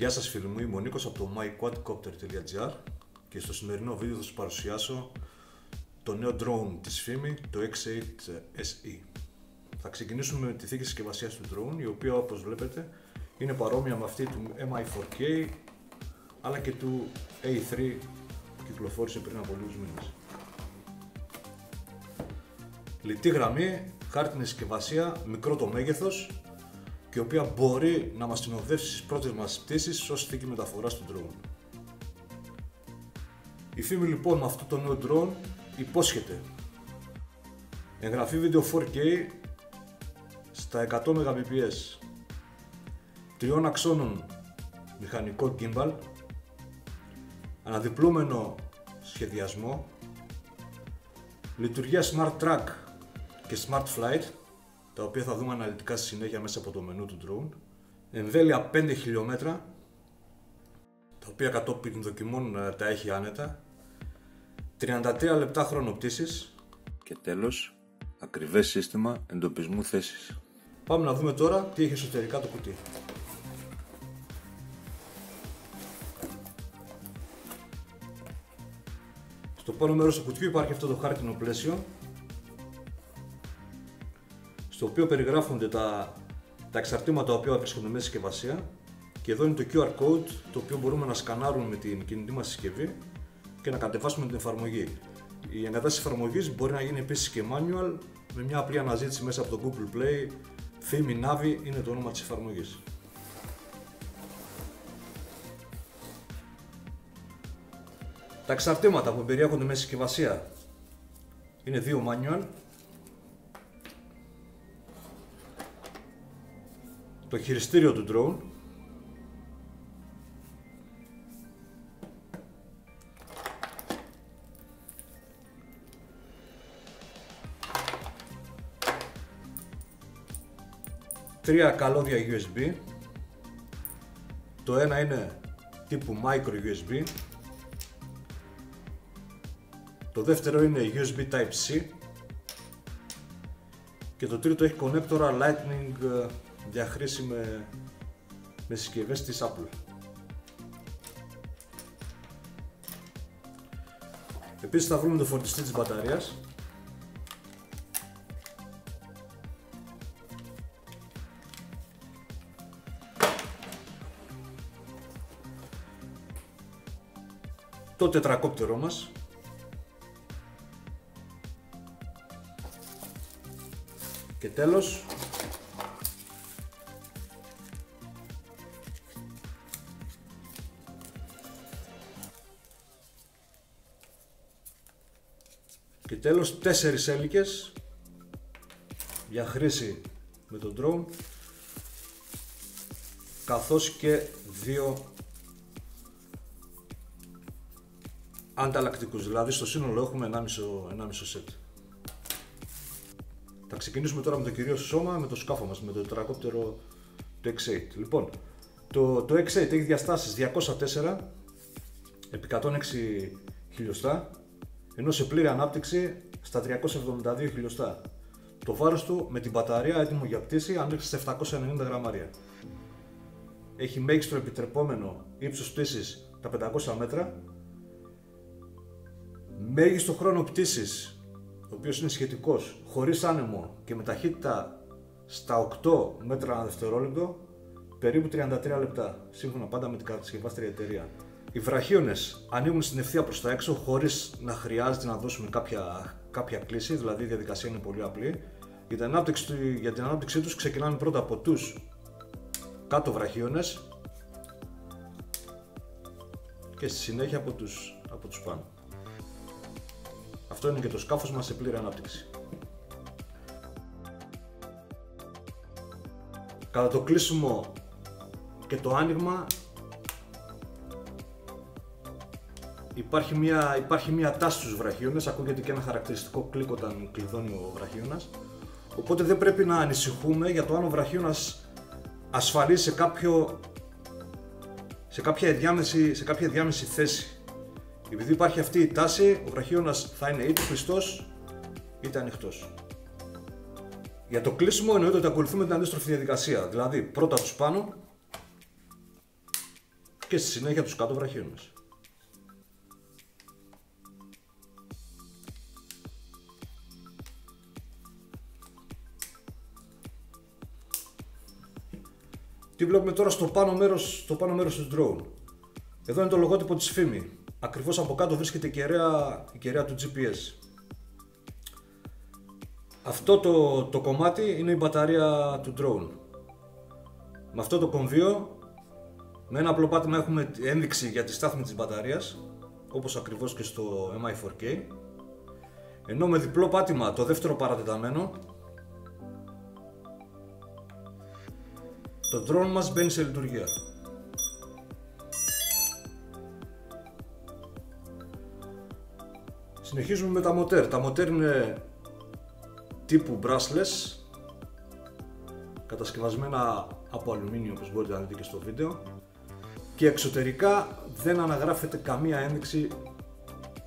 Γεια σας φίλοι μου, είμαι ο Νίκος από το myquadcopter.gr και στο σημερινό βίντεο θα σας παρουσιάσω το νέο drone της Fimi, το X8 SE. Θα ξεκινήσουμε με τη θήκη συσκευασίας του drone, η οποία όπως βλέπετε είναι παρόμοια με αυτή του MI4K αλλά και του A3 που κυκλοφόρησε πριν από λίγους μήνες. Λιτή γραμμή, χάρτινη συσκευασία, μικρό το μέγεθος και η οποία μπορεί να μας συνοδεύσει στις πρώτες μας πτήσεις ως θήκη μεταφοράς του drone. Η φήμη λοιπόν με αυτό το νέο drone υπόσχεται. Εγγραφή βίντεο 4K στα 100 Mbps, τριών αξώνων μηχανικό gimbal, αναδιπλούμενο σχεδιασμό, λειτουργία Smart Track και Smart Flight, τα οποία θα δούμε αναλυτικά στη συνέχεια μέσα από το μενού του drone, εμβέλεια 5 χιλιόμετρα, τα οποία κατόπιν δοκιμών ε, τα έχει άνετα, 33 λεπτά χρόνο πτήσης και τέλος ακριβές σύστημα εντοπισμού θέσης. Πάμε να δούμε τώρα τι έχει εσωτερικά το κουτί. Στο πάνω μέρος του κουτιού υπάρχει αυτό το χάρτινο πλαίσιο στο οποίο περιγράφονται τα, τα εξαρτήματα τα οποία βρίσκονται μέσα στη συσκευασία και εδώ είναι το QR code το οποίο μπορούμε να σκανάρουμε με την κινητή μας συσκευή και να κατεβάσουμε την εφαρμογή. Η εγκατάσταση εφαρμογής μπορεί να γίνει επίσης και manual με μια απλή αναζήτηση μέσα από το Google Play Theme Navi είναι το όνομα της εφαρμογής. Τα εξαρτήματα που περιέχονται μέσα στη συσκευασία είναι δύο manual το χειριστήριο του drone. Τρία καλώδια USB το ένα είναι τύπου micro USB το δεύτερο είναι USB Type-C και το τρίτο έχει κονέκτορα Lightning για χρήση με, με συσκευές της Apple. Επίσης θα βρούμε το φορτιστή της μπαταρίας το τετρακόπτερό μας και τέλος και τέλος τέσσερις έλικες για χρήση με τον drone καθώς και δύο ανταλλακτικούς, δηλαδή στο σύνολο έχουμε 1,5 σετ. Θα ξεκινήσουμε τώρα με το κυρίως σώμα, με το σκάφο μας, με το τετρακόπτερο το X8. Λοιπόν, το, το X8 έχει διαστάσεις 204 επί 106 χιλιοστά, ενώ σε πλήρη ανάπτυξη στα 372 χιλιοστά. Το βάρος του με την μπαταρία έτοιμο για πτήση ανέρχεται σε 790 γραμμάρια. Έχει μέγιστο επιτρεπόμενο ύψος πτήσης τα 500 μέτρα μέγιστο χρόνο πτήσης, ο οποίος είναι σχετικός, χωρίς άνεμο και με ταχύτητα στα 8 μέτρα ανά δευτερόλεπτο, περίπου 33 λεπτά, σύμφωνα πάντα με την κατασκευάστρια εταιρεία. Οι βραχίονες ανοίγουν στην ευθεία προς τα έξω χωρίς να χρειάζεται να δώσουμε κάποια, κάποια κλίση, δηλαδή η διαδικασία είναι πολύ απλή. Για την ανάπτυξη, για την ανάπτυξή τους ξεκινάνε πρώτα από τους κάτω βραχίονες και στη συνέχεια από τους, από τους πάνω. Αυτό είναι και το σκάφος μας σε πλήρη ανάπτυξη. Κατά το κλείσιμο και το άνοιγμα υπάρχει μια, υπάρχει μια τάση στους βραχίονες, ακούγεται και ένα χαρακτηριστικό κλικ όταν κλειδώνει ο βραχίωνας οπότε δεν πρέπει να ανησυχούμε για το αν ο βραχίωνας ασφαλεί σε, κάποιο, σε, κάποια διάμεση, σε κάποια διάμεση θέση επειδή υπάρχει αυτή η τάση, ο βραχίωνας θα είναι είτε κλειστός είτε ανοιχτός. Για το κλείσιμο εννοείται ότι ακολουθούμε την αντίστροφη διαδικασία. Δηλαδή, πρώτα τους πάνω και στη συνέχεια τους κάτω βραχίονες. Τι βλέπουμε τώρα στο πάνω μέρος, στο πάνω μέρος του drone; Εδώ είναι το λογότυπο της φήμη. Ακριβώς από κάτω βρίσκεται η κεραία, η κεραία του GPS. Αυτό το, το κομμάτι είναι η μπαταρία του drone. Με αυτό το κομβίο, με ένα απλό πάτημα έχουμε ένδειξη για τη στάθμη της μπαταρίας, όπως ακριβώς και στο MI4K. Ενώ με διπλό πάτημα το δεύτερο παρατεταμένο, το drone μας μπαίνει σε λειτουργία. Συνεχίζουμε με τα μοτέρ. Τα μοτέρ είναι τύπου brushless κατασκευασμένα από αλουμίνιο όπως μπορείτε να δείτε και στο βίντεο και εξωτερικά δεν αναγράφεται καμία ένδειξη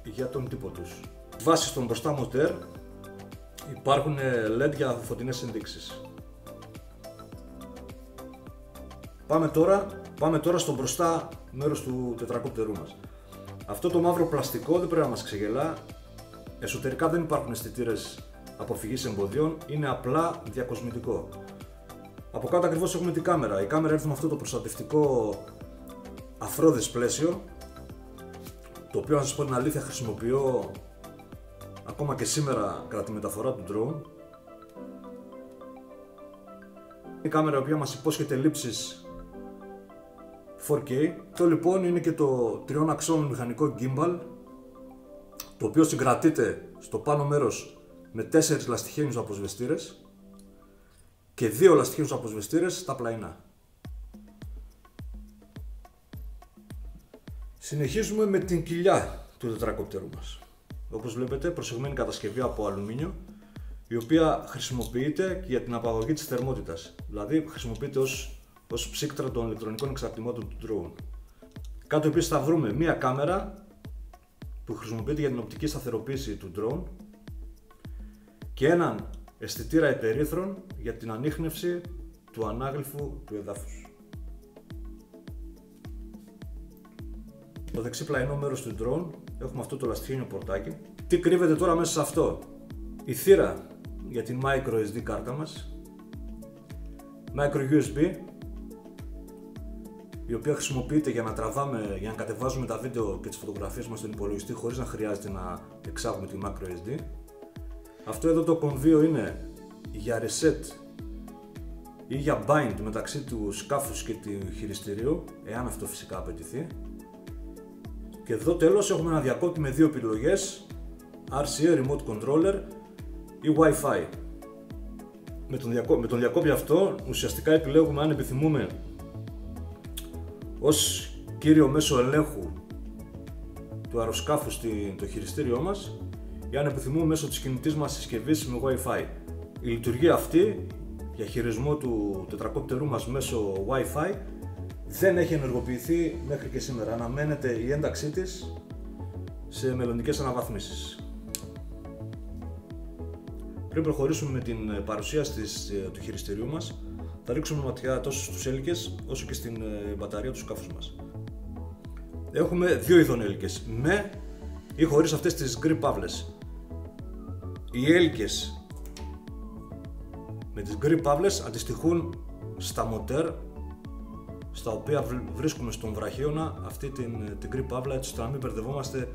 για τον τύπο τους. Βάσει στον μπροστά μοτέρ υπάρχουν LED για φωτεινές ενδείξεις. Πάμε τώρα, πάμε τώρα στο μπροστά μέρος του τετρακόπτερού μας. Αυτό το μαύρο πλαστικό δεν πρέπει να μας ξεγελά. Εσωτερικά δεν υπάρχουν αισθητήρες αποφυγής εμποδιών, είναι απλά διακοσμητικό. Από κάτω ακριβώς έχουμε την κάμερα. Η κάμερα έρθει με αυτό το προστατευτικό αφρόδες πλαίσιο, το οποίο να σας πω την αλήθεια χρησιμοποιώ ακόμα και σήμερα κατά τη μεταφορά του drone. Η κάμερα η οποία μας υπόσχεται λήψεις 4K. Αυτό λοιπόν είναι και το τριών αξώνων μηχανικό gimbal, το οποίο συγκρατείται στο πάνω μέρος με τέσσερις λαστιχένιους αποσβεστήρες και δύο λαστιχένιους αποσβεστήρες στα πλαϊνά. Συνεχίζουμε με την κοιλιά του τετρακόπτερου μας. Όπως βλέπετε προσεγμένη κατασκευή από αλουμίνιο η οποία χρησιμοποιείται για την απαγωγή της θερμότητας. Δηλαδή χρησιμοποιείται ως, ως ψύκτρα των ηλεκτρονικών εξαρτημάτων του drone. Κάτω επίσης θα βρούμε μία κάμερα που χρησιμοποιείται για την οπτική σταθεροποίηση του drone και έναν αισθητήρα υπερήθρων για την ανείχνευση του ανάγλυφου του εδάφους. Το δεξί πλαϊνό μέρος του drone έχουμε αυτό το λαστιχένιο πορτάκι. Τι κρύβεται τώρα μέσα σε αυτό; Η θύρα για την micro SD κάρτα μας. Micro USB η οποία χρησιμοποιείται για να τραβάμε, για να κατεβάζουμε τα βίντεο και τις φωτογραφίες μας στον υπολογιστή χωρίς να χρειάζεται να εξάγουμε τη micro SD. Αυτό εδώ το κομβίο είναι για reset ή για bind μεταξύ του σκάφους και του χειριστηρίου, εάν αυτό φυσικά απαιτηθεί. Και εδώ τέλος έχουμε ένα διακόπτη με δύο επιλογές, RCA Remote Controller ή Wi-Fi. Με τον, διακό... με τον διακόπτη αυτό ουσιαστικά επιλέγουμε αν επιθυμούμε ως κύριο μέσο ελέγχου του αεροσκάφους στο χειριστήριό μας ή αν επιθυμούμε μέσω της κινητής μας συσκευής με Wi-Fi. Η λειτουργία αυτή για χειρισμό του τετρακόπτερού μας μέσω Wi-Fi δεν έχει ενεργοποιηθεί μέχρι και σήμερα. Αναμένεται η ένταξή της σε μελλοντικές αναβαθμίσεις. Πριν προχωρήσουμε με την παρουσίαση της, ε, του χειριστηρίου μας, θα ρίξουμε ματιά τόσο στους έλικες όσο και στην ε, μπαταρία τους σκάφους μας. Έχουμε δύο ειδών έλικες, με ή χωρίς αυτές τις grip παύλες. Οι έλικες με τις grip παύλες αντιστοιχούν στα μοτέρ στα οποία βρίσκουμε στον βραχίωνα αυτή την, την grip παύλα έτσι ώστε να μην μπερδευόμαστε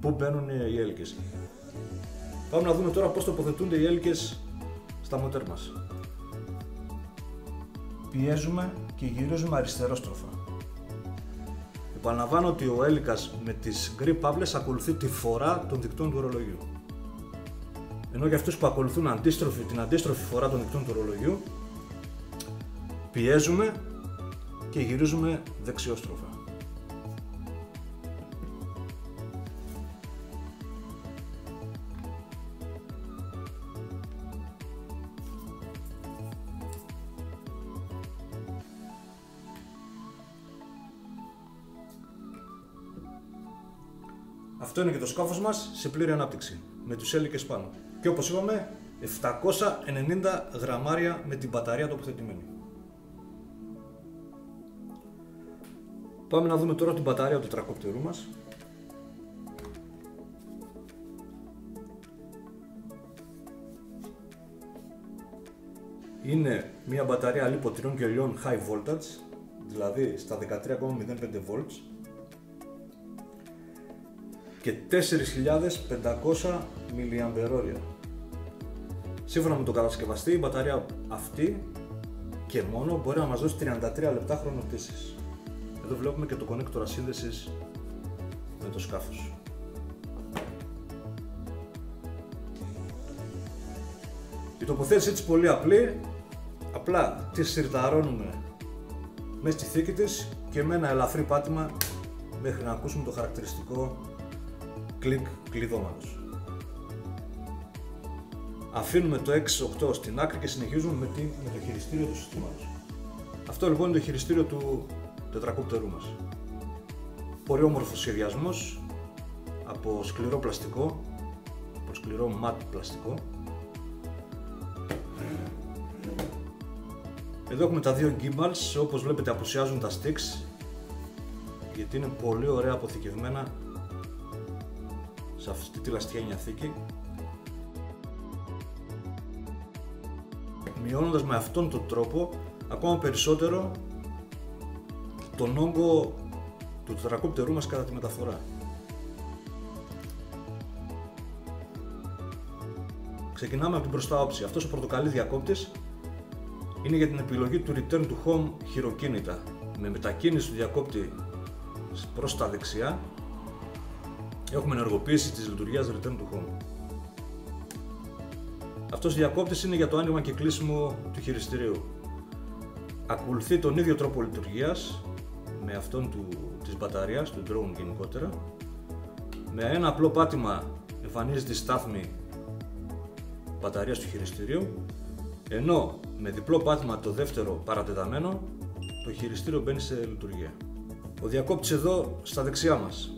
πού μπαίνουν οι έλικες. Πάμε να δούμε τώρα πώς τοποθετούνται οι έλικες στα μοτέρ μας. Πιέζουμε και γυρίζουμε αριστερόστροφα. Επαναλαμβάνω ότι ο έλικας με τις grip παύλες ακολουθεί τη φορά των δικτών του ορολογιού. Ενώ για αυτούς που ακολουθούν αντίστροφη, την αντίστροφη φορά των δικτών του ορολογιού πιέζουμε και γυρίζουμε δεξιόστροφα. Αυτό είναι και το σκάφος μας σε πλήρη ανάπτυξη, με τους έλικες πάνω. Και όπως είπαμε, 790 γραμμάρια με την μπαταρία τοποθετημένη. Πάμε να δούμε τώρα την μπαταρία του τετρακόπτερου μας. Είναι μια μπαταρία λιποτριών και ελιών high voltage, δηλαδή στα 13,05 volts και 4.500 mAh. Σύμφωνα με τον κατασκευαστή, η μπαταρία αυτή και μόνο μπορεί να μας δώσει 33 λεπτά χρονοτήσεις. Εδώ βλέπουμε και το κονέκτορα σύνδεσης με το σκάφος. Η τοποθέτησή της πολύ απλή, απλά τη σιρταρώνουμε μέσα στη θήκη της και με ένα ελαφρύ πάτημα μέχρι να ακούσουμε το χαρακτηριστικό κλικ κλειδώματος. Αφήνουμε το X8 στην άκρη και συνεχίζουμε με, με το χειριστήριο του συστήματος. Αυτό λοιπόν είναι το χειριστήριο του τετρακόπτερού μας. Πολύ όμορφος σχεδιασμός από σκληρό πλαστικό, από σκληρό ματ πλαστικό. Εδώ έχουμε τα δύο gimbals, όπως βλέπετε απουσιάζουν τα sticks γιατί είναι πολύ ωραία αποθηκευμένα σε αυτή τη λαστιχένια θήκη μειώνοντας με αυτόν τον τρόπο ακόμα περισσότερο τον όγκο του τετρακόπτερού μας κατά τη μεταφορά. Ξεκινάμε από την μπροστά όψη. Αυτός ο πορτοκαλί διακόπτης είναι για την επιλογή του return to home χειροκίνητα με μετακίνηση του διακόπτη προς τα δεξιά έχουμε ενεργοποίηση της λειτουργίας return to home. Αυτός ο διακόπτης είναι για το άνοιγμα και κλείσιμο του χειριστηρίου. Ακολουθεί τον ίδιο τρόπο λειτουργίας με αυτόν του, της μπαταρίας, του drone γενικότερα. Με ένα απλό πάτημα εμφανίζεται η στάθμη μπαταρίας του χειριστηρίου ενώ με διπλό πάτημα το δεύτερο παρατεταμένο το χειριστήριο μπαίνει σε λειτουργία. Ο διακόπτης εδώ στα δεξιά μας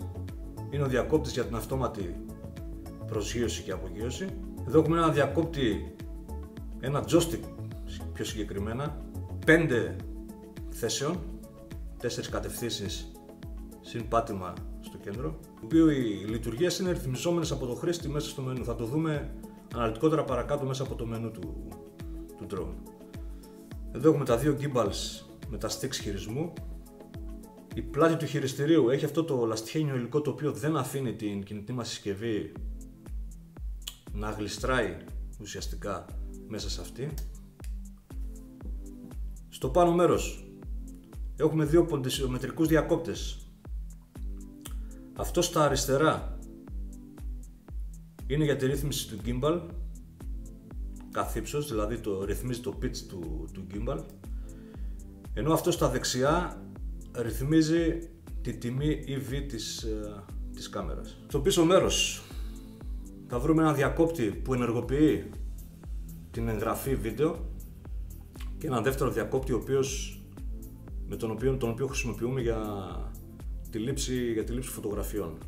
είναι ο διακόπτης για την αυτόματη προσγείωση και απογείωση. Εδώ έχουμε ένα διακόπτη, ένα joystick πιο συγκεκριμένα, 5 θέσεων, 4 κατευθύνσεις συν πάτημα στο κέντρο, το οποίο οι λειτουργίε είναι ρυθμιζόμενες από το χρήστη μέσα στο μενού. Θα το δούμε αναλυτικότερα παρακάτω μέσα από το μενού του, του drone. Εδώ έχουμε τα δύο gimbals με τα sticks χειρισμού η πλάτη του χειριστηρίου έχει αυτό το λαστιχένιο υλικό το οποίο δεν αφήνει την κινητή μας συσκευή να γλιστράει ουσιαστικά μέσα σε αυτή. Στο πάνω μέρος έχουμε δύο ποντισιομετρικούς διακόπτες. Αυτό στα αριστερά είναι για τη ρύθμιση του gimbal καθ' δηλαδή το ρυθμίζει το pitch του, του gimbal ενώ αυτό στα δεξιά ρυθμίζει τη τιμή EV της, ε, της κάμερας. Στο πίσω μέρος θα βρούμε ένα διακόπτη που ενεργοποιεί την εγγραφή βίντεο και ένα δεύτερο διακόπτη ο οποίος, με τον οποίο, τον οποίο χρησιμοποιούμε για τη, λήψη, για τη λήψη φωτογραφιών.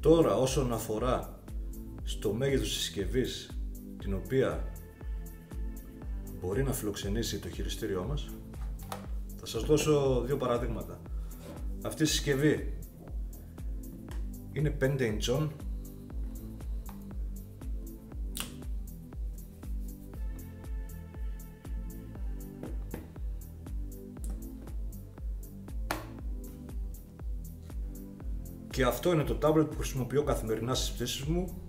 Τώρα όσον αφορά στο μέγεθος της συσκευής την οποία μπορεί να φιλοξενήσει το χειριστήριό μας σας δώσω δύο παραδείγματα. Αυτή η συσκευή είναι 5 inch Και αυτό είναι το tablet που χρησιμοποιώ καθημερινά στις πτήσεις μου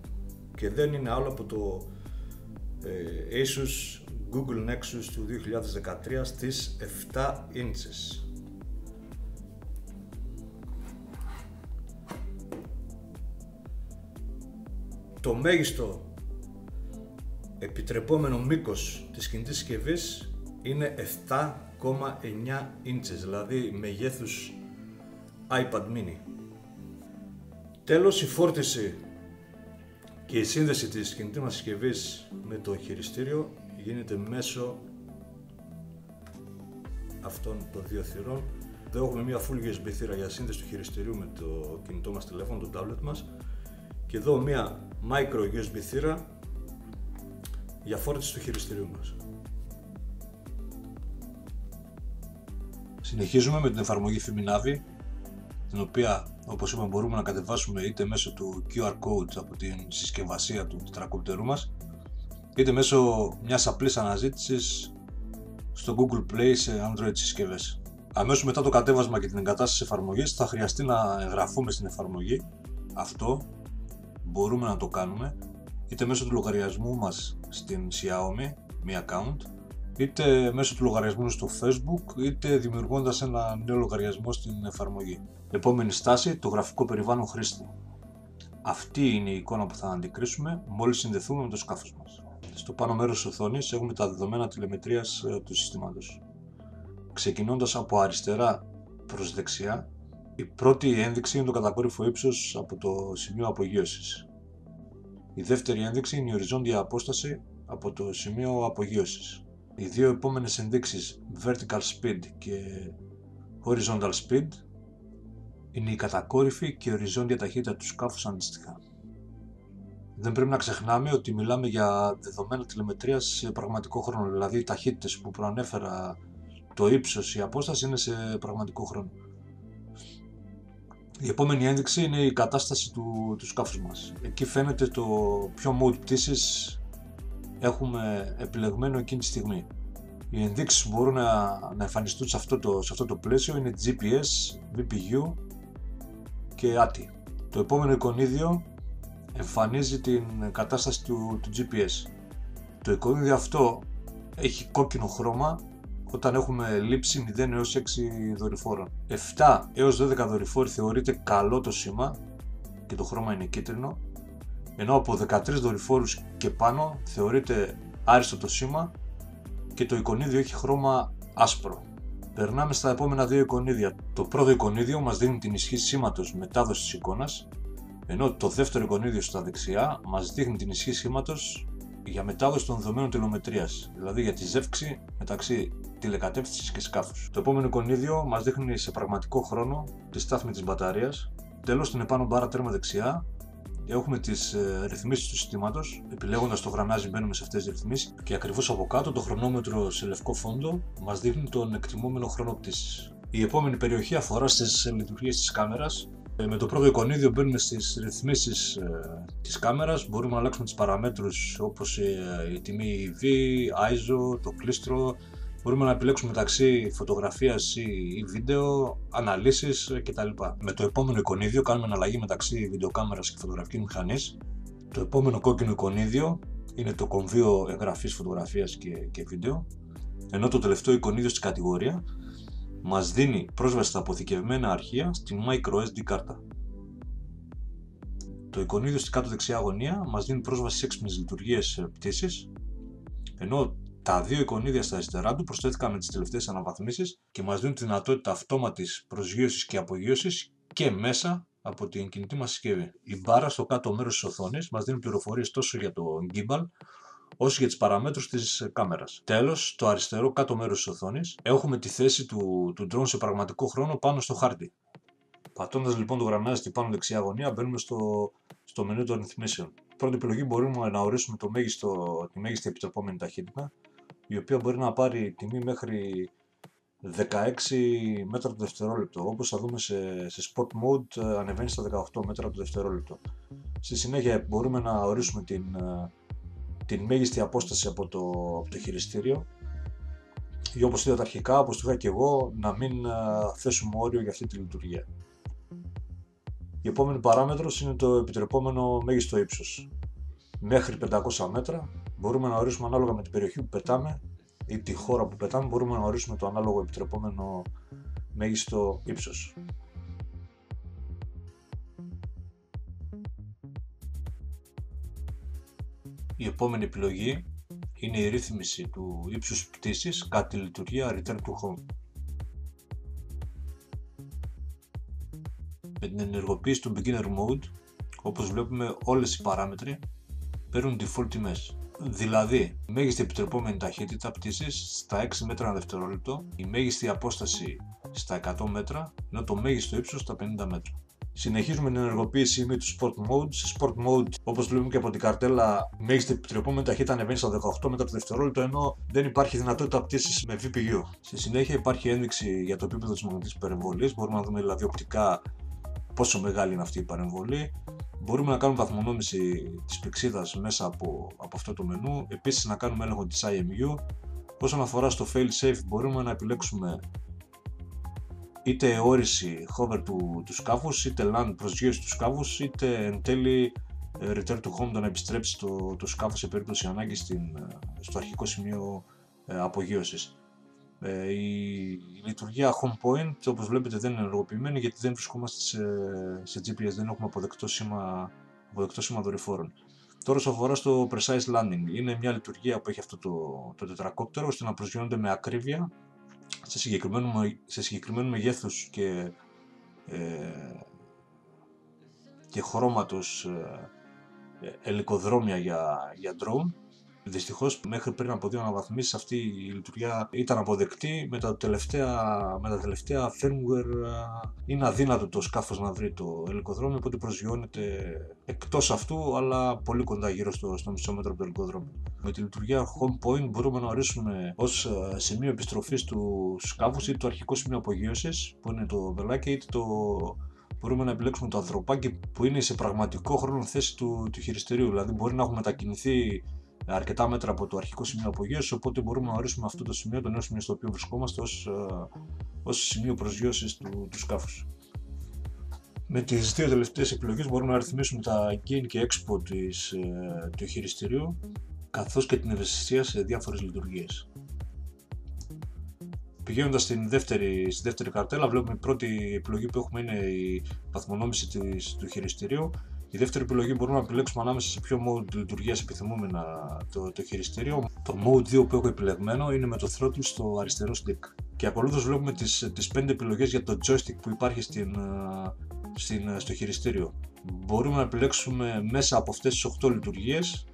και δεν είναι άλλο από το ε, Asus Google Nexus του 2013 στις 7 inches. Το μέγιστο επιτρεπόμενο μήκος της κινητής συσκευής είναι 7,9 inches, δηλαδή μεγέθους iPad mini. Τέλος, η φόρτιση και η σύνδεση της κινητής μας συσκευής με το χειριστήριο γίνεται μέσω αυτών των δύο θυρών. Εδώ έχουμε μια full USB θύρα για σύνδεση του χειριστηρίου με το κινητό μας τηλέφωνο, το tablet μας και εδώ μια micro USB θύρα για φόρτιση του χειριστηρίου μας. Συνεχίζουμε με την εφαρμογή Fiminavi, την οποία όπως είπαμε μπορούμε να κατεβάσουμε είτε μέσω του QR code από την συσκευασία του τετρακόπτερου μας είτε μέσω μιας απλής αναζήτησης στο Google Play σε Android συσκευές. Αμέσως μετά το κατέβασμα και την εγκατάσταση εφαρμογής θα χρειαστεί να εγγραφούμε στην εφαρμογή. Αυτό μπορούμε να το κάνουμε είτε μέσω του λογαριασμού μας στην Xiaomi, mi account, είτε μέσω του λογαριασμού στο Facebook, είτε δημιουργώντας ένα νέο λογαριασμό στην εφαρμογή. Επόμενη στάση, το γραφικό περιβάλλον χρήστη. Αυτή είναι η εικόνα που θα αντικρίσουμε μόλις συνδεθούμε με το σκάφος μας. Στο πάνω μέρος της οθόνης έχουμε τα δεδομένα τηλεμετρίας ε, του συστήματος. Ξεκινώντας από αριστερά προς δεξιά, η πρώτη ένδειξη είναι το κατακόρυφο ύψος από το σημείο απογείωσης. Η δεύτερη ένδειξη είναι η οριζόντια απόσταση από το σημείο απογείωσης. Οι δύο επόμενες ενδείξεις vertical speed και horizontal speed είναι η κατακόρυφη και οριζόντια ταχύτητα του σκάφους αντίστοιχα. Δεν πρέπει να ξεχνάμε ότι μιλάμε για δεδομένα τηλεμετρίας σε πραγματικό χρόνο, δηλαδή οι ταχύτητες που προανέφερα το ύψος, η απόσταση είναι σε πραγματικό χρόνο. Η επόμενη ένδειξη είναι η κατάσταση του, του σκάφους μας. Εκεί φαίνεται το ποιο mode πτήσης έχουμε επιλεγμένο εκείνη τη στιγμή. Οι ενδείξεις που μπορούν να, να εμφανιστούν σε αυτό, το, σε αυτό το πλαίσιο είναι GPS, VPU και ATI. Το επόμενο εικονίδιο εμφανίζει την κατάσταση του, του GPS. Το εικονίδιο αυτό έχει κόκκινο χρώμα όταν έχουμε λήψη 0 έως 6 δορυφόρων. 7 έως 12 δορυφόροι θεωρείται καλό το σήμα και το χρώμα είναι κίτρινο, ενώ από 13 δορυφόρους και πάνω θεωρείται άριστο το σήμα και το εικονίδιο έχει χρώμα άσπρο. Περνάμε στα επόμενα δύο εικονίδια. Το πρώτο εικονίδιο μας δίνει την ισχύ σήματος μετάδοσης της εικόνας, ενώ το δεύτερο εικονίδιο στα δεξιά μας δείχνει την ισχύ σήματος για μετάδοση των δεδομένων τελομετρίας, δηλαδή για τη ζεύξη μεταξύ τηλεκατεύθυνσης και σκάφους. Το επόμενο εικονίδιο μας δείχνει σε πραγματικό χρόνο τη στάθμη της μπαταρίας. Τέλο, στην επάνω μπάρα τέρμα δεξιά έχουμε τις ε, ρυθμίσεις του συστήματος. Επιλέγοντας το γρανάζι, μπαίνουμε σε αυτές τις ρυθμίσεις και ακριβώς από κάτω το χρονόμετρο σε λευκό φόντο μας δείχνει τον εκτιμούμενο χρόνο πτήσης. Η επόμενη περιοχή αφορά στις λειτουργίες της κάμερας. Ε, με το πρώτο εικονίδιο μπαίνουμε στις ρυθμίσεις ε, της κάμερας. Μπορούμε να αλλάξουμε τις παραμέτρους όπως ε, η τιμή EV, ISO, το κλίστρο, Μπορούμε να επιλέξουμε μεταξύ φωτογραφίας ή βίντεο, αναλύσεις κτλ. Με το επόμενο εικονίδιο κάνουμε αναλλαγή μεταξύ βιντεοκάμερας και φωτογραφικής μηχανής. Το επόμενο κόκκινο εικονίδιο είναι το κομβίο εγγραφής φωτογραφίας και, και βίντεο. Ενώ το τελευταίο εικονίδιο στην κατηγορία μας δίνει πρόσβαση στα αποθηκευμένα αρχεία στην microSD κάρτα. Το εικονίδιο στην κάτω δεξιά γωνία μας δίνει πρόσβαση σε έξυπνες λειτουργίες πτήσης, ενώ τα δύο εικονίδια στα αριστερά του προσθέθηκαν με τις τελευταίες αναβαθμίσεις και μας δίνουν τη δυνατότητα αυτόματης προσγείωσης και απογείωσης και μέσα από την κινητή μας συσκευή. Η μπάρα στο κάτω μέρος της οθόνης μας δίνει πληροφορίες τόσο για το gimbal όσο για τις παραμέτρους της κάμερας. Τέλος, στο αριστερό κάτω μέρος της οθόνης έχουμε τη θέση του, του drone σε πραγματικό χρόνο πάνω στο χάρτη. Πατώντας λοιπόν το γρανάζι στην πάνω δεξιά γωνία, μπαίνουμε στο, στο μενού των ρυθμίσεων. Πρώτη επιλογή μπορούμε να ορίσουμε το μέγιστο, τη μέγιστη επιτρεπόμενη ταχύτητα η οποία μπορεί να πάρει τιμή μέχρι 16 μέτρα το δευτερόλεπτο. Όπως θα δούμε σε, σε spot mode ε, ανεβαίνει στα 18 μέτρα το δευτερόλεπτο. Στη συνέχεια μπορούμε να ορίσουμε την, ε, την μέγιστη απόσταση από το, από το χειριστήριο ή όπως είδατε αρχικά, όπως το είχα και εγώ, να μην ε, θέσουμε όριο για αυτή τη λειτουργία. Η επόμενη παράμετρος είναι το επιτρεπόμενο μέγιστο ύψος. Μέχρι 500 μέτρα μπορούμε να ορίσουμε ανάλογα με την περιοχή που πετάμε ή τη χώρα που πετάμε μπορούμε να ορίσουμε το ανάλογο επιτρεπόμενο μέγιστο ύψος. Η επόμενη επιλογή είναι η ρύθμιση του ύψους πτήσης κατά τη λειτουργία Return to Home. Με την ενεργοποίηση του Beginner Mode, όπως βλέπουμε όλες οι παράμετροι παίρνουν default τιμές. Δηλαδή, η μέγιστη επιτρεπόμενη ταχύτητα πτήσης στα 6 μέτρα ένα δευτερόλεπτο, η μέγιστη απόσταση στα 100 μέτρα, ενώ το μέγιστο ύψος στα 50 μέτρα. Συνεχίζουμε την ενεργοποίηση με τους Sport Mode. Σε Sport Mode, όπως βλέπουμε και από την καρτέλα, μέγιστη επιτρεπόμενη ταχύτητα ανεβαίνει στα 18 μέτρα το δευτερόλεπτο, ενώ δεν υπάρχει δυνατότητα πτήσης με VPU. Στη συνέχεια υπάρχει ένδειξη για το επίπεδο της μαγνητικής παρεμβολής. Μπορούμε να δούμε δηλαδή οπτικά πόσο μεγάλη είναι αυτή η παρεμβολή. Μπορούμε να κάνουμε βαθμονόμηση της πηξίδας μέσα από, από αυτό το μενού. Επίσης να κάνουμε έλεγχο της IMU. Όσον αφορά στο fail safe, μπορούμε να επιλέξουμε είτε όριση hover του, του σκάφους, είτε land προσγείωση του σκάφους, είτε εν τέλει ε, return to home το να επιστρέψει το, το σκάφος σε περίπτωση ανάγκης στην, ε, στο αρχικό σημείο ε, απογείωσης. Ε, η, η, λειτουργία home point όπως βλέπετε δεν είναι ενεργοποιημένη γιατί δεν βρισκόμαστε σε, σε GPS, δεν έχουμε αποδεκτό σήμα, αποδεκτό σήμα δορυφόρων. Τώρα, όσο αφορά στο precise landing, είναι μια λειτουργία που έχει αυτό το, το τετρακόπτερο ώστε να προσγειώνονται με ακρίβεια σε συγκεκριμένο, σε συγκεκριμένο μεγέθους και, ε, και χρώματος ε, ελικοδρόμια για, για drone Δυστυχώς, μέχρι πριν από δύο αναβαθμίσεις, αυτή η λειτουργία ήταν αποδεκτή. Με τα τελευταία, με τα τελευταία firmware είναι αδύνατο το σκάφος να βρει το ελικοδρόμιο, οπότε προσγειώνεται εκτός αυτού, αλλά πολύ κοντά γύρω στο, στο μισό μέτρο από το ελικοδρόμιο. Με τη λειτουργία Home Point μπορούμε να ορίσουμε ως σημείο επιστροφής του σκάφους ή το αρχικό σημείο απογείωσης, που είναι το βελάκι, είτε το μπορούμε να επιλέξουμε το ανθρωπάκι που είναι σε πραγματικό χρόνο θέση του, του χειριστηρίου. Δηλαδή, μπορεί να έχουμε μετακινηθεί αρκετά μέτρα από το αρχικό σημείο απογείωσης, οπότε μπορούμε να ορίσουμε αυτό το σημείο, το νέο σημείο στο οποίο βρισκόμαστε, ως, ε, ως σημείο προσγείωσης του, του σκάφους. Με τις δύο τελευταίες επιλογές μπορούμε να αριθμίσουμε τα gain και expo της, ε, του χειριστηρίου, καθώς και την ευαισθησία σε διάφορες λειτουργίες. Πηγαίνοντας στην δεύτερη, στη δεύτερη καρτέλα, βλέπουμε η πρώτη επιλογή που έχουμε είναι η βαθμονόμηση της, του χειριστηρίου η δεύτερη επιλογή μπορούμε να επιλέξουμε ανάμεσα σε ποιο mode λειτουργίας επιθυμούμε το, το χειριστήριο. Το mode 2 που έχω επιλεγμένο είναι με το throttle στο αριστερό stick. Και ακολούθως βλέπουμε τις, τις 5 επιλογές για το joystick που υπάρχει στην, στην, στο χειριστήριο. Μπορούμε να επιλέξουμε μέσα από αυτές τις 8 λειτουργίες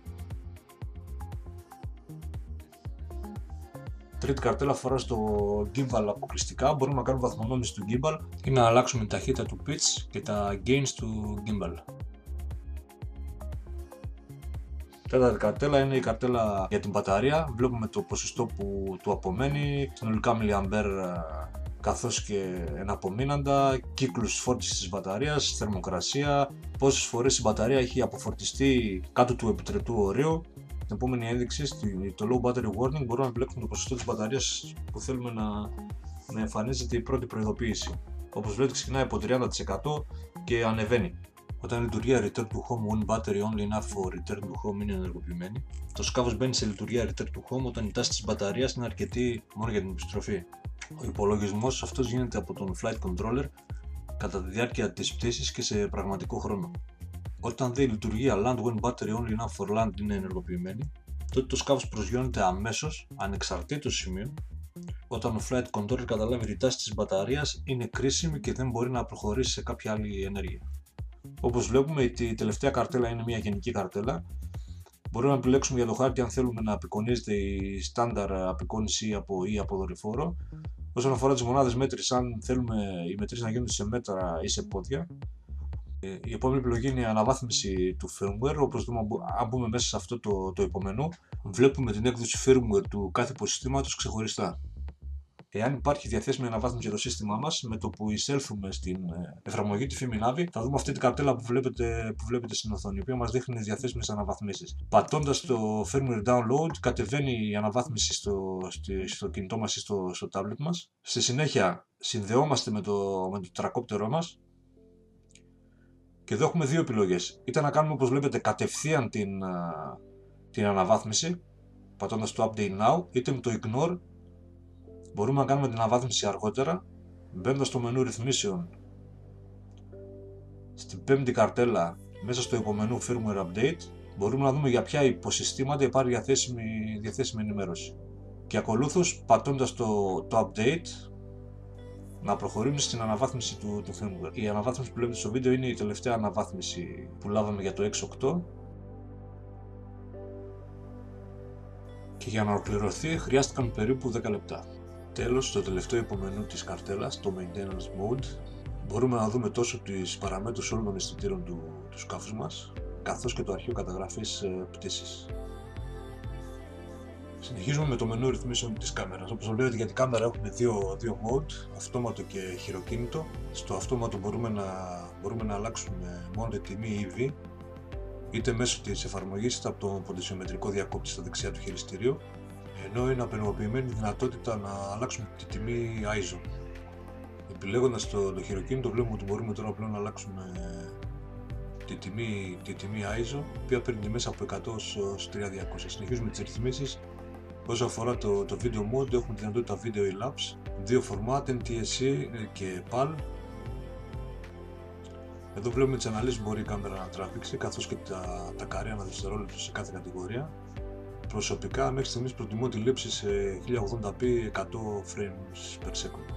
τρίτη καρτέλα αφορά στο gimbal αποκλειστικά. Μπορούμε να κάνουμε βαθμονόμηση του gimbal ή να αλλάξουμε την ταχύτητα του pitch και τα gains του gimbal. Τέταρτη καρτέλα είναι η καρτέλα για την μπαταρία. Βλέπουμε το ποσοστό που του απομένει, συνολικά μιλιαμπέρ καθώς και εναπομείναντα, κύκλους φόρτισης της μπαταρίας, θερμοκρασία, πόσες φορές η μπαταρία έχει αποφορτιστεί κάτω του επιτρεπτού ορίου. Την επόμενη ένδειξη, το low battery warning, μπορούμε να επιλέξουμε το ποσοστό της μπαταρίας που θέλουμε να, να εμφανίζεται η πρώτη προειδοποίηση. Όπως βλέπετε ξεκινάει από 30% και ανεβαίνει. Όταν η λειτουργία Return to Home One Battery Only Enough for Return to Home είναι ενεργοποιημένη, το σκάφος μπαίνει σε λειτουργία Return to Home όταν η τάση της μπαταρίας είναι αρκετή μόνο για την επιστροφή. Ο υπολογισμός αυτός γίνεται από τον Flight Controller κατά τη διάρκεια της πτήσης και σε πραγματικό χρόνο. Όταν δει η λειτουργία Land One Battery Only Enough for Land είναι ενεργοποιημένη, τότε το σκάφος προσγειώνεται αμέσως, ανεξαρτήτως σημείου, όταν ο Flight Controller καταλάβει ότι η τάση της μπαταρίας είναι κρίσιμη και δεν μπορεί να προχωρήσει σε κάποια άλλη ενέργεια. Όπως βλέπουμε, η τελευταία καρτέλα είναι μια γενική καρτέλα. Μπορούμε να επιλέξουμε για το χάρτη αν θέλουμε να απεικονίζεται η στάνταρ απεικόνιση από ή από δορυφόρο. Όσον αφορά τις μονάδες μέτρησης, αν θέλουμε οι μετρήσεις να γίνονται σε μέτρα ή σε πόδια. Ε, η επόμενη επιλογή είναι η αναβάθμιση του firmware. Όπως δούμε, αν μπούμε μέσα σε αυτό το, το υπομενού, βλέπουμε την έκδοση firmware του κάθε υποσυστήματος ξεχωριστά. Εάν υπάρχει διαθέσιμη αναβάθμιση για το σύστημά μας, με το που εισέλθουμε στην ε, εφαρμογή τη Fiminavi, θα δούμε αυτή την καρτέλα που βλέπετε, που βλέπετε στην οθόνη, η οποία μας δείχνει διαθέσιμες αναβαθμίσεις. Πατώντας το firmware download, κατεβαίνει η αναβάθμιση στο, στο, κινητό μας ή στο, στο tablet μας. Στη συνέχεια, συνδεόμαστε με το, με το τρακόπτερό μας. Και εδώ έχουμε δύο επιλογές. Είτε να κάνουμε όπως βλέπετε κατευθείαν την, ε, την αναβάθμιση, πατώντας το Update Now, είτε με το Ignore Μπορούμε να κάνουμε την αναβάθμιση αργότερα, μπαίνοντας στο μενού ρυθμίσεων στην πέμπτη καρτέλα μέσα στο υπομενού firmware update μπορούμε να δούμε για ποια υποσυστήματα υπάρχει διαθέσιμη, διαθέσιμη ενημέρωση. Και ακολούθως πατώντας το, το update να προχωρήσουμε στην αναβάθμιση του, του firmware. Η αναβάθμιση που βλέπετε στο βίντεο είναι η τελευταία αναβάθμιση που λάβαμε για το X8 και για να ολοκληρωθεί χρειάστηκαν περίπου 10 λεπτά. Τέλος, στο τελευταίο υπομενού της καρτέλας, το Maintenance Mode, μπορούμε να δούμε τόσο τις παραμέτρους όλων των αισθητήρων του, του σκάφους μας, καθώς και το αρχείο καταγραφής ε, πτήσης. Συνεχίζουμε με το μενού ρυθμίσεων της κάμερας. Όπως βλέπετε για την κάμερα έχουμε δύο, δύο mode, αυτόματο και χειροκίνητο. Στο αυτόματο μπορούμε να, μπορούμε να αλλάξουμε μόνο τη τιμή EV, είτε μέσω της εφαρμογής είτε από το ποντισιομετρικό διακόπτη στα δεξιά του χειριστηρίου, ενώ είναι απενεργοποιημένη δυνατότητα να αλλάξουμε τη τιμή ISO. Επιλέγοντας το, το χειροκίνητο βλέπουμε ότι μπορούμε τώρα πλέον να αλλάξουμε τη τιμή, τη τιμή ISO, η οποία παίρνει μέσα από 100 έως 3200. Συνεχίζουμε τις ρυθμίσεις Όσο αφορά το, το video mode έχουμε τη δυνατότητα video elapse, δύο format, NTSC και PAL. Εδώ βλέπουμε τις αναλύσεις που μπορεί η κάμερα να τραβήξει καθώς και τα, τα καρέα ανά δευτερόλεπτο σε κάθε κατηγορία. Προσωπικά μέχρι στιγμής προτιμώ τη λήψη σε 1080p 100 frames per second.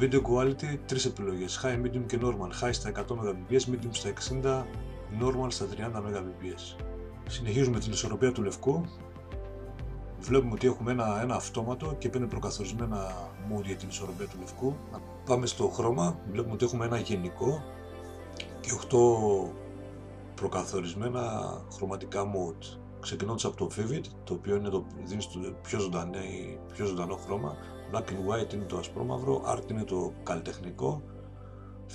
Video quality, τρεις επιλογές, high, medium και normal. High στα 100 Mbps, medium στα 60, normal στα 30 Mbps. Συνεχίζουμε την ισορροπία του λευκού. Βλέπουμε ότι έχουμε ένα, ένα αυτόματο και πέντε προκαθορισμένα mode για την ισορροπία του λευκού. Πάμε στο χρώμα, βλέπουμε ότι έχουμε ένα γενικό και 8 προκαθορισμένα χρωματικά mode. Ξεκινώντας από το Vivid, το οποίο είναι το, δίνεις το πιο, ζωντανό, πιο ζωντανό χρώμα. Black and White είναι το ασπρόμαυρο, Art είναι το καλλιτεχνικό,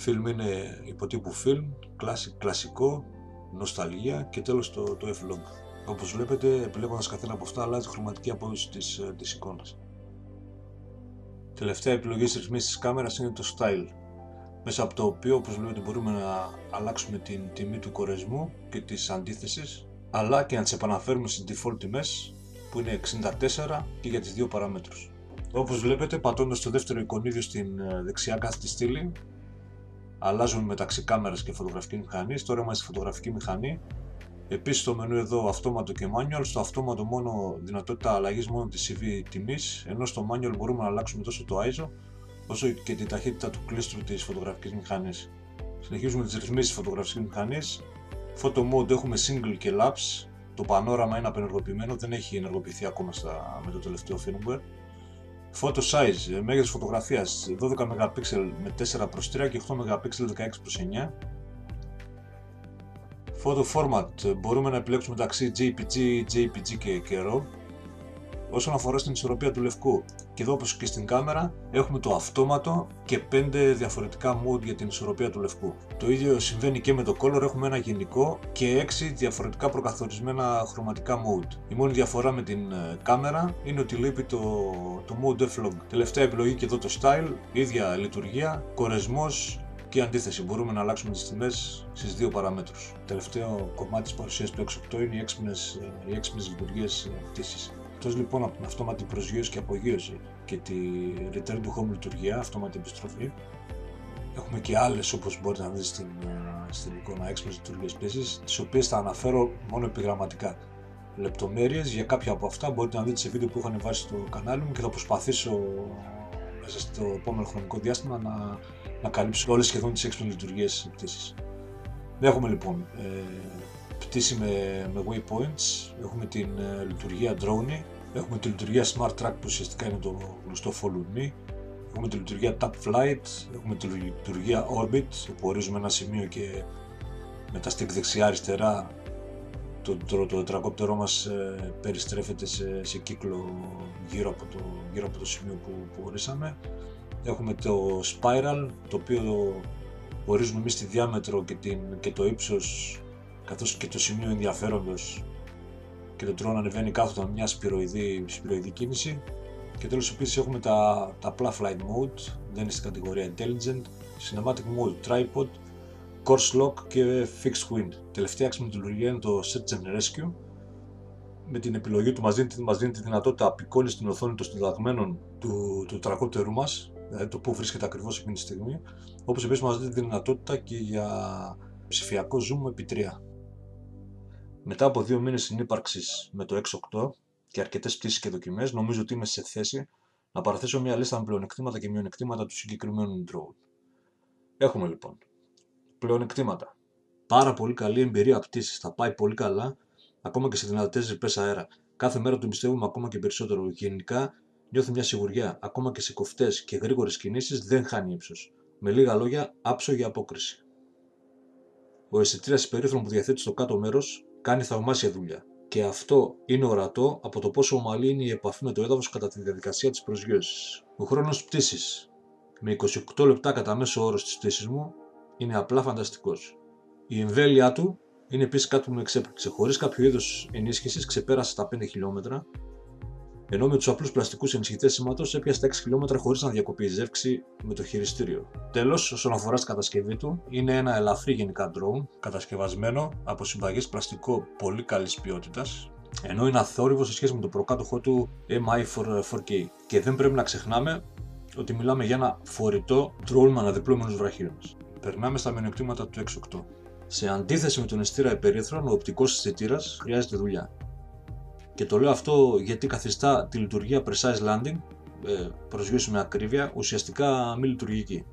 Film είναι υποτύπου Film, classic, κλασικό, νοσταλγία και τέλος το, το F-Log. Όπως βλέπετε, επιλέγοντας καθένα από αυτά αλλάζει η χρωματική απόδοση της, ε, της εικόνας. Τελευταία επιλογή στις ρυθμίσεις της κάμερας είναι το Style, μέσα από το οποίο όπως βλέπετε μπορούμε να αλλάξουμε την τιμή του κορεσμού και της αντίθεσης, αλλά και να τις επαναφέρουμε στις default τιμές που είναι 64 και για τις δύο παράμετρους. Όπως βλέπετε, πατώντας το δεύτερο εικονίδιο στην ε, δεξιά κάθετη στήλη, αλλάζουμε μεταξύ κάμερας και φωτογραφική μηχανή. Τώρα είμαστε στη φωτογραφική μηχανή. Επίσης στο μενού εδώ αυτόματο και manual. Στο αυτόματο μόνο δυνατότητα αλλαγής μόνο της CV τιμής, ενώ στο manual μπορούμε να αλλάξουμε τόσο το ISO όσο και την ταχύτητα του κλίστρου της φωτογραφικής μηχανής. Συνεχίζουμε τις ρυθμίσεις φωτογραφικής μηχανής. Photo mode έχουμε single και lapse. Το πανόραμα είναι απενεργοποιημένο, δεν έχει ενεργοποιηθεί ακόμα στα, με το τελευταίο firmware. Photo size, ε, μέγεθος φωτογραφίας 12 MP με 4 προς 3 και 8 MP 16 προς 9. Photo format, ε, μπορούμε να επιλέξουμε μεταξύ JPG, JPG και, και RAW. Όσον αφορά στην ισορροπία του λευκού, και εδώ όπως και στην κάμερα έχουμε το αυτόματο και 5 διαφορετικά mode για την ισορροπία του λευκού. Το ίδιο συμβαίνει και με το color, έχουμε ένα γενικό και 6 διαφορετικά προκαθορισμένα χρωματικά mode. Η μόνη διαφορά με την ε, κάμερα είναι ότι λείπει το, το mode F-Log. Τελευταία επιλογή και εδώ το style, ίδια λειτουργία, κορεσμός και αντίθεση. Μπορούμε να αλλάξουμε τις τιμές στις δύο παραμέτρους. Τελευταίο κομμάτι της παρουσίας του 6.8 είναι οι έξυπνες, ε, οι έξυπνες λειτουργίες πτήσης. Εκτός λοιπόν από την αυτόματη προσγείωση και απογείωση και τη return to home λειτουργία, αυτόματη επιστροφή, έχουμε και άλλες όπως μπορείτε να δείτε στην, ε, στην εικόνα έξυπνε λειτουργίες πτήση, τις οποίες θα αναφέρω μόνο επιγραμματικά. Λεπτομέρειες για κάποια από αυτά μπορείτε να δείτε σε βίντεο που είχαν βάσει στο κανάλι μου και θα προσπαθήσω μέσα στο επόμενο χρονικό διάστημα να, να καλύψω όλες σχεδόν τις έξυπνες λειτουργίες πτήση. Έχουμε λοιπόν ε, πτήση με, με waypoints, έχουμε την uh, λειτουργία drone, έχουμε τη λειτουργία smart track που ουσιαστικά είναι το γνωστό follow me, έχουμε τη λειτουργία tap flight, έχουμε τη λειτουργία orbit που ορίζουμε ένα σημείο και με τα stick δεξιά αριστερά το, το, το τετρακόπτερό μας ε, περιστρέφεται σε, σε κύκλο γύρω από το, γύρω από το σημείο που, που ορίσαμε. Έχουμε το spiral το οποίο ορίζουμε εμείς τη διάμετρο και, την, και το ύψος καθώς και το σημείο ενδιαφέροντος και το drone ανεβαίνει κάθετα με μια σπυροειδή, σπυροειδή κίνηση και τέλος επίσης έχουμε τα, τα απλά flight mode, δεν είναι στην κατηγορία intelligent, cinematic mode, tripod, course lock και fixed wind. Τελευταία άξιμη λειτουργία είναι το search and rescue με την επιλογή του μας δίνει, μας δίνει τη δυνατότητα απεικόνιση στην οθόνη των συνταγμένων του, του τρακότερου μας, δηλαδή το που βρίσκεται ακριβώς εκείνη τη στιγμή, όπως επίσης μας δίνει τη δυνατότητα και για ψηφιακό zoom επί 3. Μετά από δύο μήνες συνύπαρξης με το X8 και αρκετές πτήσεις και δοκιμές, νομίζω ότι είμαι σε θέση να παραθέσω μια λίστα με πλεονεκτήματα και μειονεκτήματα του συγκεκριμένου drone. Έχουμε λοιπόν πλεονεκτήματα. Πάρα πολύ καλή εμπειρία πτήση. Θα πάει πολύ καλά, ακόμα και σε δυνατές ρηπές αέρα. Κάθε μέρα το πιστεύουμε ακόμα και περισσότερο. Γενικά Νιώθει μια σιγουριά, ακόμα και σε κοφτές και γρήγορες κινήσεις δεν χάνει ύψος. Με λίγα λόγια, άψογη απόκριση. Ο αισθητήρα υπερήθρων που διαθέτει στο κάτω μέρος κάνει θαυμάσια δουλειά. Και αυτό είναι ορατό από το πόσο ομαλή είναι η επαφή με το έδαφος κατά τη διαδικασία της προσγείωσης. Ο χρόνος πτήσης, με 28 λεπτά κατά μέσο όρος της πτήσης μου, είναι απλά φανταστικός. Η εμβέλειά του είναι επίσης κάτι που με εξέπληξε. Χωρίς κάποιο είδος ενίσχυσης ξεπέρασε τα 5 χιλιόμετρα, ενώ με τους απλούς πλαστικούς ενισχυτές σήματο έπιασε τα 6 χιλιόμετρα χωρίς να διακοπείς η ζεύξη με το χειριστήριο. Τέλος, όσον αφορά στην κατασκευή του, είναι ένα ελαφρύ γενικά drone, κατασκευασμένο από συμπαγές πλαστικό πολύ καλής ποιότητας, ενώ είναι αθόρυβο σε σχέση με το προκάτοχό του MI4K. Και δεν πρέπει να ξεχνάμε ότι μιλάμε για ένα φορητό drone με αναδιπλούμενου βραχίονε. Περνάμε στα μειονεκτήματα του X8. Σε αντίθεση με τον αισθήρα υπερήθρων, ο οπτικός αισθητήρας χρειάζεται δουλειά. Και το λέω αυτό γιατί καθιστά τη λειτουργία precise landing, ε, προσγειώσιμη ακρίβεια, ουσιαστικά μη λειτουργική.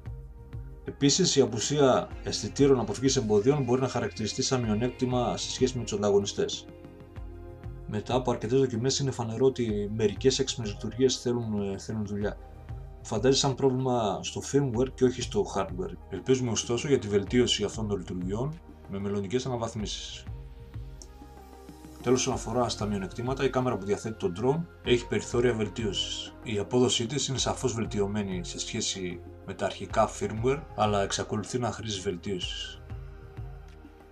Επίσης, η απουσία αισθητήρων αποφυγή εμποδίων μπορεί να χαρακτηριστεί σαν μειονέκτημα σε σχέση με τους ανταγωνιστές. Μετά από αρκετές δοκιμές, είναι φανερό ότι μερικές έξυπνες λειτουργίες θέλουν, ε, θέλουν δουλειά. Φαντάζει σαν πρόβλημα στο firmware και όχι στο hardware. Ελπίζουμε ωστόσο για τη βελτίωση αυτών των λειτουργιών με μελλοντικές αναβαθμίσεις. Τέλος, όσον αφορά στα μειονεκτήματα, η κάμερα που διαθέτει το drone έχει περιθώρια βελτίωσης. Η απόδοσή της είναι σαφώς βελτιωμένη σε σχέση με τα αρχικά firmware, αλλά εξακολουθεί να χρήζει βελτίωσης.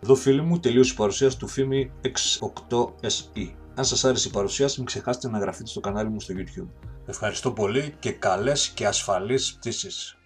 Εδώ φίλοι μου τελείωσε η παρουσίαση του Fimi X8SE. Αν σας άρεσε η παρουσίαση μην ξεχάσετε να εγγραφείτε στο κανάλι μου στο YouTube. Ευχαριστώ πολύ και καλές και ασφαλείς πτήσεις.